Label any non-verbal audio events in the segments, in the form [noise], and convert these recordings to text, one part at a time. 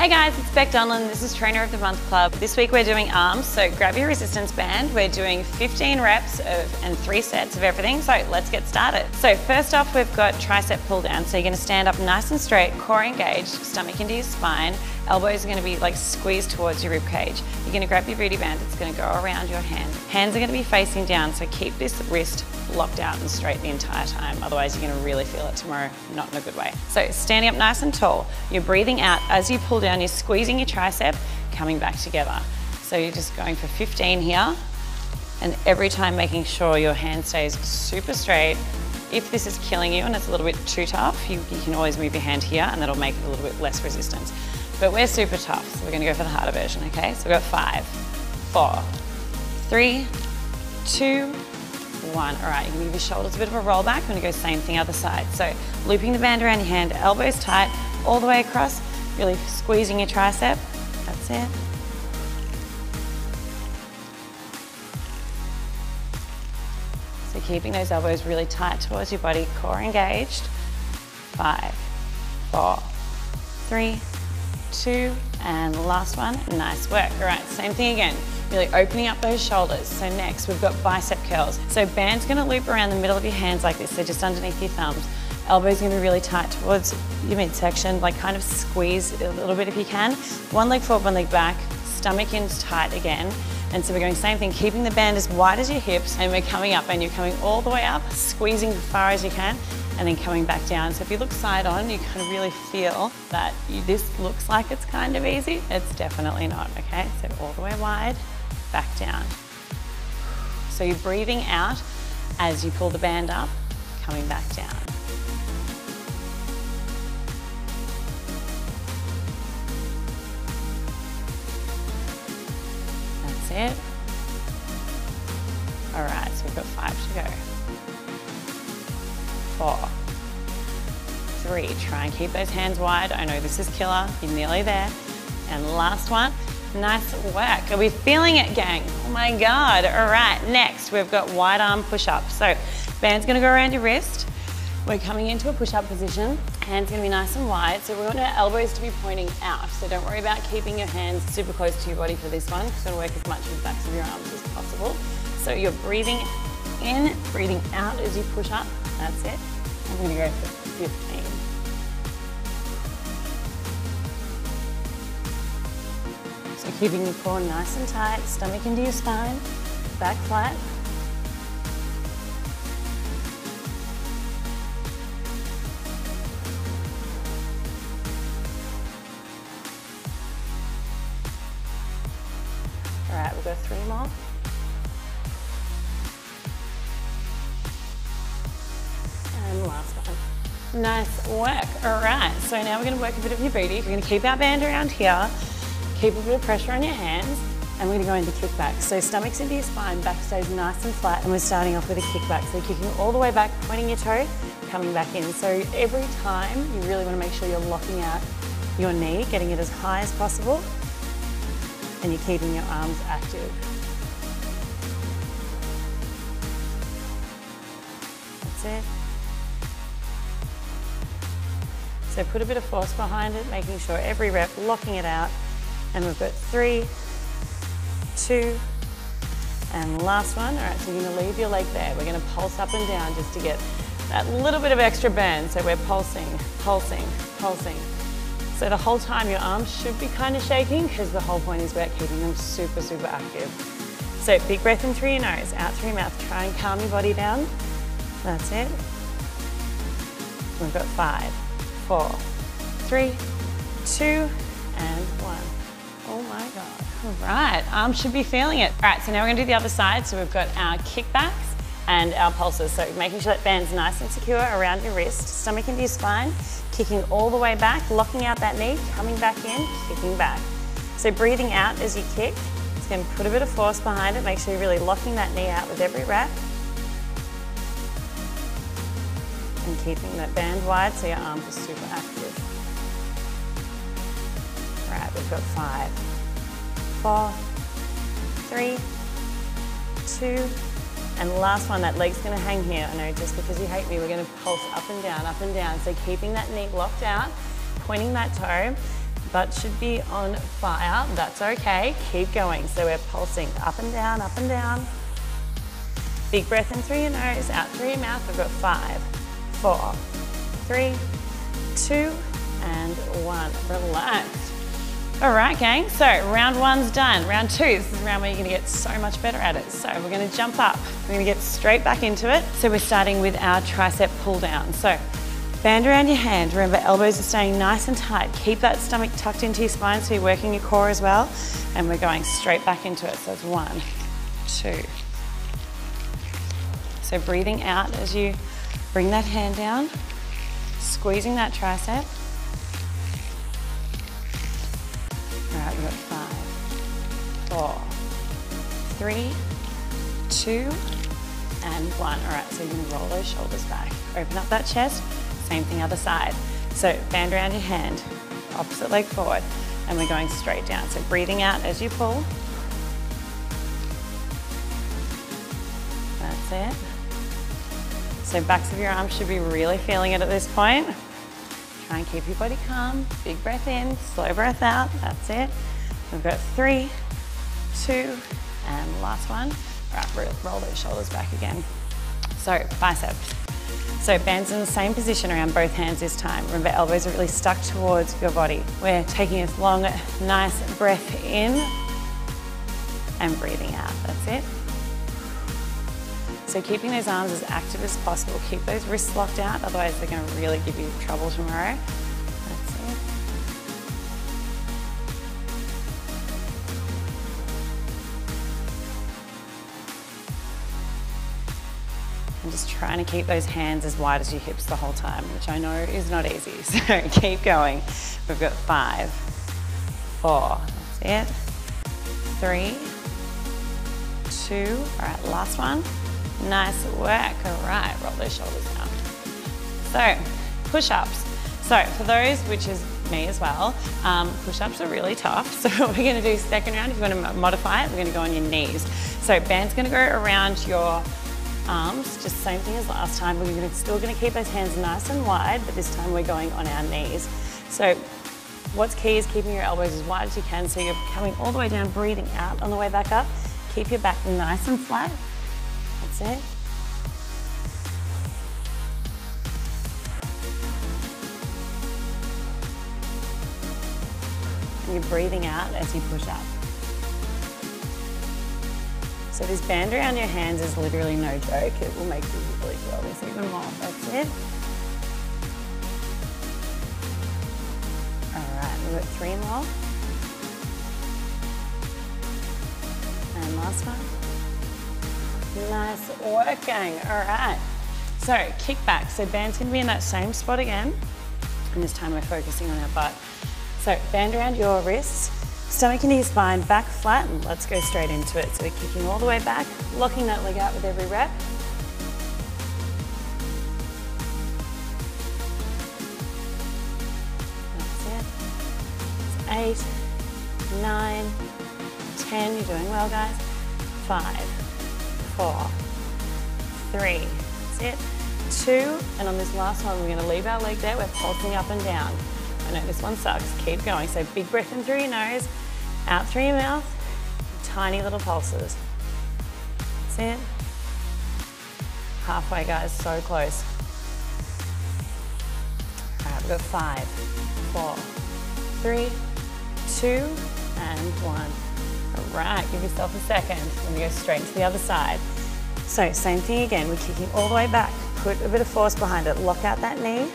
Hey guys, it's Bec Donlan. This is Trainer of the Month Club. This week we're doing arms, so grab your resistance band. We're doing 15 reps of, and three sets of everything, so let's get started. So first off, we've got tricep pull down. So you're gonna stand up nice and straight, core engaged, stomach into your spine, elbows are gonna be like squeezed towards your rib cage. You're gonna grab your booty band, it's gonna go around your hand. Hands are gonna be facing down, so keep this wrist locked out and straight the entire time. Otherwise, you're gonna really feel it tomorrow, not in a good way. So standing up nice and tall, you're breathing out as you pull down, you're squeezing your tricep, coming back together. So you're just going for 15 here, and every time making sure your hand stays super straight. If this is killing you and it's a little bit too tough, you, you can always move your hand here and that'll make it a little bit less resistance. But we're super tough, so we're gonna go for the harder version, okay? So we've got five, four, three, two, one. All right, you can give your shoulders a bit of a roll back. We're gonna go same thing other side. So looping the band around your hand, elbows tight, all the way across, really squeezing your tricep. That's it. So keeping those elbows really tight towards your body, core engaged. Five, four, three, two, and last one. Nice work. All right, same thing again really opening up those shoulders. So next, we've got bicep curls. So band's gonna loop around the middle of your hands like this, so just underneath your thumbs. Elbows gonna be really tight towards your midsection, like kind of squeeze a little bit if you can. One leg forward, one leg back, stomach in tight again. And so we're going same thing, keeping the band as wide as your hips, and we're coming up, and you're coming all the way up, squeezing as far as you can, and then coming back down. So if you look side on, you kind of really feel that you, this looks like it's kind of easy. It's definitely not, okay? So all the way wide, back down. So you're breathing out as you pull the band up, coming back down. That's it. All right, so we've got five to go. Four, three, try and keep those hands wide. I know this is killer, you're nearly there. And last one, Nice work. Are we feeling it, gang? Oh my God. All right, next we've got wide arm push-up. So band's gonna go around your wrist. We're coming into a push-up position. Hands gonna be nice and wide. So we want our elbows to be pointing out. So don't worry about keeping your hands super close to your body for this one. It's gonna work as much with the backs of your arms as possible. So you're breathing in, breathing out as you push up. That's it. I'm gonna go for 15. So keeping your core nice and tight, stomach into your spine, back flat. All right, we'll go three more. And last one. Nice work. All right, so now we're gonna work a bit of your booty. We're gonna keep our band around here. Keep a bit of pressure on your hands and we're gonna go into kickback. So stomach's into your spine, back stays nice and flat and we're starting off with a kickback. So kicking all the way back, pointing your toe, coming back in. So every time you really wanna make sure you're locking out your knee, getting it as high as possible and you're keeping your arms active. That's it. So put a bit of force behind it, making sure every rep, locking it out, and we've got three, two, and last one. All right, so you're gonna leave your leg there. We're gonna pulse up and down just to get that little bit of extra bend. So we're pulsing, pulsing, pulsing. So the whole time your arms should be kind of shaking because the whole point is about keeping them super, super active. So big breath in through your nose, out through your mouth. Try and calm your body down. That's it. We've got five, four, three, two, and one. Oh my God. All right, arms should be feeling it. All right, so now we're gonna do the other side. So we've got our kickbacks and our pulses. So making sure that band's nice and secure around your wrist, stomach into your spine, kicking all the way back, locking out that knee, coming back in, kicking back. So breathing out as you kick. It's gonna put a bit of force behind it. Make sure you're really locking that knee out with every rep. And keeping that band wide so your arms are super active. Right, we've got five, four, three, two, and last one, that leg's gonna hang here. I know, just because you hate me, we're gonna pulse up and down, up and down. So keeping that knee locked out, pointing that toe, Butt should be on fire, that's okay. Keep going. So we're pulsing up and down, up and down. Big breath in through your nose, out through your mouth. We've got five, four, three, two, and one. Relax. All right, gang, so round one's done. Round two, this is a round where you're gonna get so much better at it. So we're gonna jump up. We're gonna get straight back into it. So we're starting with our tricep pull down. So band around your hand. Remember, elbows are staying nice and tight. Keep that stomach tucked into your spine so you're working your core as well. And we're going straight back into it. So it's one, two. So breathing out as you bring that hand down, squeezing that tricep. All right, we've got five, four, three, two, and one. All right, so you're gonna roll those shoulders back. Open up that chest, same thing other side. So band around your hand, opposite leg forward, and we're going straight down. So breathing out as you pull. That's it. So backs of your arms should be really feeling it at this point. Try and keep your body calm. Big breath in, slow breath out. That's it. We've got three, two, and last one. Right, roll those shoulders back again. So biceps. So bands in the same position around both hands this time. Remember, elbows are really stuck towards your body. We're taking a long, nice breath in and breathing out. That's it. So keeping those arms as active as possible. Keep those wrists locked out, otherwise they're going to really give you trouble tomorrow. It. And just trying to keep those hands as wide as your hips the whole time, which I know is not easy. [laughs] So keep going. We've got five, four, that's it, three, two, all right, last one. Nice work. All right, roll those shoulders down. So, push-ups. So for those, which is me as well, um, push-ups are really tough. [laughs] So what we're gonna do second round, if you wanna modify it, we're gonna go on your knees. So band's gonna go around your arms, just same thing as last time. We're still gonna keep those hands nice and wide, but this time we're going on our knees. So what's key is keeping your elbows as wide as you can so you're coming all the way down, breathing out on the way back up. Keep your back nice and flat. That's it. And you're breathing out as you push up. So this band around your hands is literally no joke. It will make you really feel this even more. That's it. All right, we've got three more. And last one. Nice working. All right. So kick back. So band's gonna be in that same spot again. And this time we're focusing on our butt. So band around your wrists, stomach and your spine, back flat, and let's go straight into it. So we're kicking all the way back, locking that leg out with every rep. Eight, nine, ten. You're doing well, guys. Five, four, three, that's it, two, and on this last one, we're gonna leave our leg there, we're pulsing up and down. I know this one sucks, keep going. So big breath in through your nose, out through your mouth, tiny little pulses. That's it. Halfway, guys, so close. All right, we've got five, four, three, two, and one. All right, give yourself a second. We go straight to the other side. So same thing again, we're kicking all the way back. Put a bit of force behind it. Lock out that knee.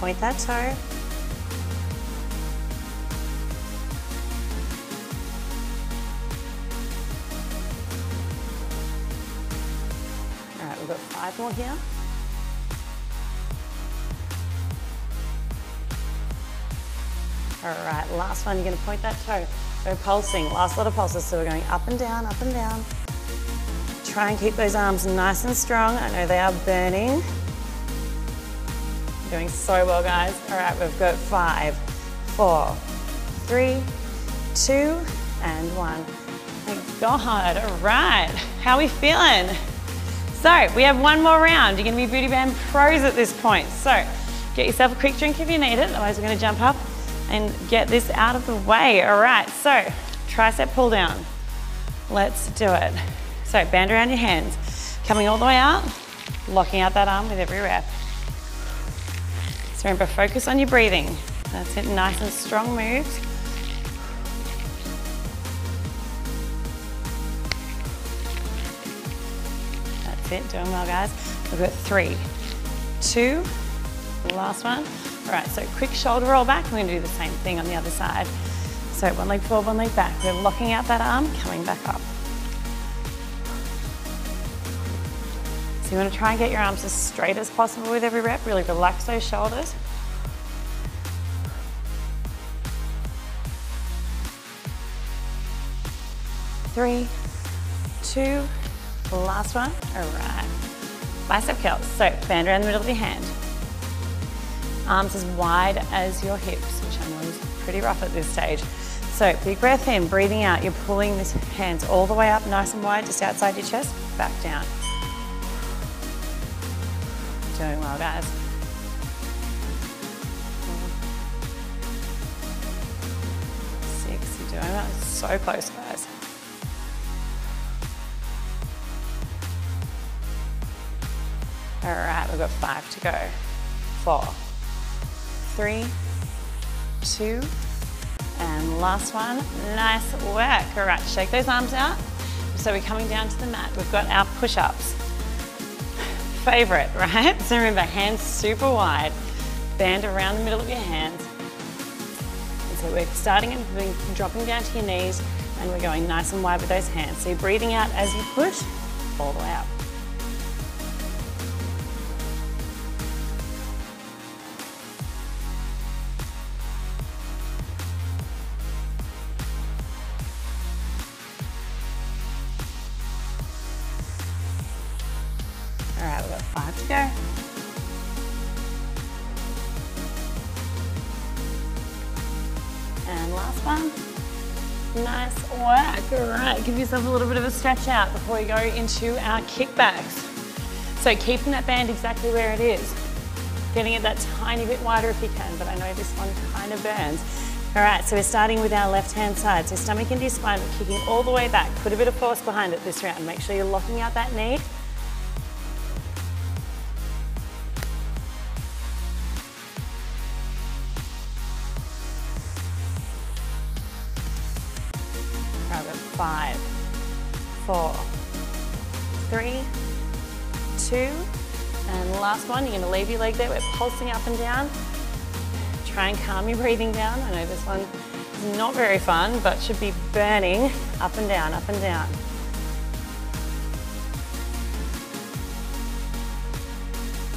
Point that toe. All right, we've got five more here. All right, last one, you're gonna point that toe. We're pulsing, last lot of pulses. So we're going up and down, up and down. Try and keep those arms nice and strong. I know they are burning. Doing so well, guys. All right, we've got five, four, three, two, and one. Thank God, all right. How are we feeling? So we have one more round. You're gonna be Booty Band pros at this point. So Get yourself a quick drink if you need it, otherwise we're gonna jump up and get this out of the way. All right, so tricep pull down. Let's do it. So band around your hands, coming all the way out, locking out that arm with every rep. So remember, focus on your breathing. That's it, nice and strong moves. That's it, doing well guys. We've got three, two, last one. All right, so quick shoulder roll back. We're gonna do the same thing on the other side. So one leg forward, one leg back. We're locking out that arm, coming back up. So you wanna try and get your arms as straight as possible with every rep. Really relax those shoulders. Three, two, last one. All right. Bicep curls. So band around the middle of your hand. Arms as wide as your hips, which I know is pretty rough at this stage. So big breath in, breathing out. You're pulling these hands all the way up nice and wide, just outside your chest, back down. Doing well, guys. Six, you're doing that. So close, guys. All right, we've got five to go. Four, three, two, and last one. Nice work. All right, shake those arms out. So we're coming down to the mat. We've got our push-ups. Favorite, [laughs] right? So remember, hands super wide. Band around the middle of your hands. And so we're starting and dropping down to your knees and we're going nice and wide with those hands. So you're breathing out as you push all the way up. Five to go. And last one. Nice work. All right, give yourself a little bit of a stretch out before we go into our kickbacks. So keeping that band exactly where it is. Getting it that tiny bit wider if you can, but I know this one kind of burns. All right, so we're starting with our left-hand side. So stomach into your spine, but kicking all the way back. Put a bit of force behind it this round. Make sure you're locking out that knee. Gonna leave your leg there. We're pulsing up and down. Try and calm your breathing down. I know this one is not very fun, but should be burning up and down, up and down.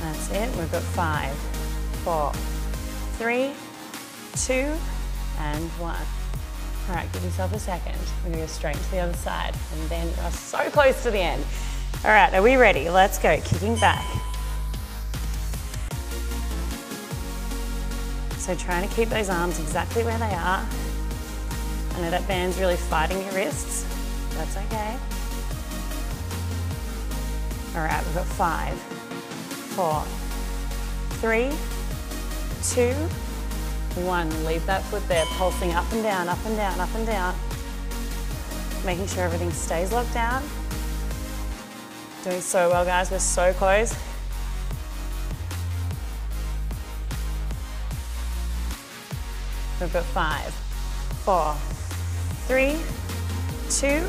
That's it. We've got five, four, three, two, and one. All right, give yourself a second. We're gonna go straight to the other side and then you are so close to the end. All right, are we ready? Let's go, kicking back. So trying to keep those arms exactly where they are. I know that band's really fighting your wrists. That's okay. All right, we've got five, four, three, two, one, leave that foot there, pulsing up and down, up and down, up and down. Making sure everything stays locked down. Doing so well, guys, we're so close. We've got five, four, three, two,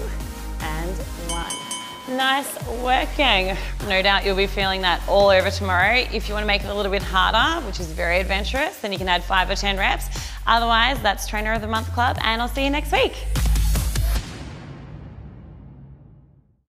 and one. Nice working. No doubt you'll be feeling that all over tomorrow. If you want to make it a little bit harder, which is very adventurous, then you can add five or 10 reps. Otherwise, that's Trainer of the Month Club, and I'll see you next week.